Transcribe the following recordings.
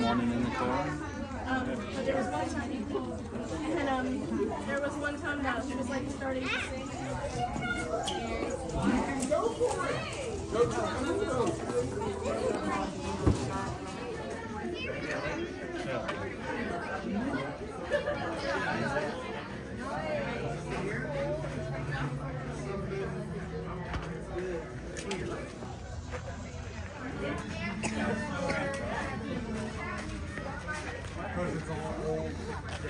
morning in the car. Um, but there was one time, and um, there was one time that she was like starting to sing.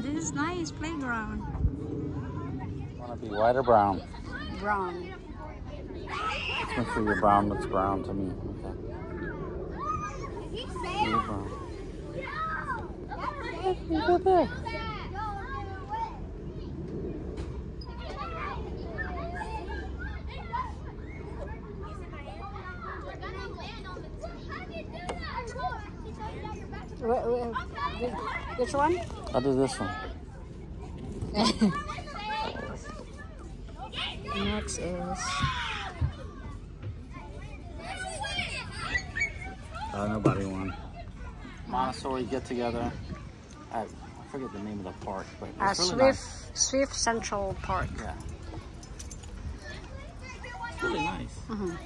this is nice playground. Want to be white or brown? Brown. Make sure your brown looks brown to me. Okay. You're brown. Look at that. Which one? How does this one? Next is Uh, nobody won. Montessori get together. I, I forget the name of the park, but uh, really Swift nice. Swift Central Park. Yeah. It's really nice. Mhm. All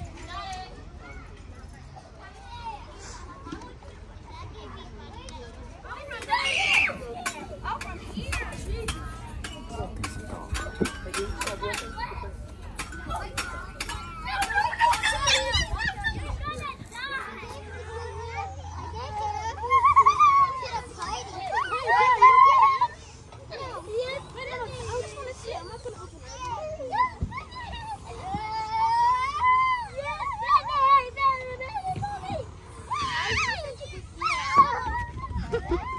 Yeah.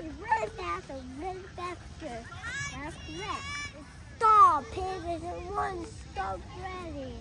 Really fast and really faster. That's correct. Stop, pig, is one stop ready.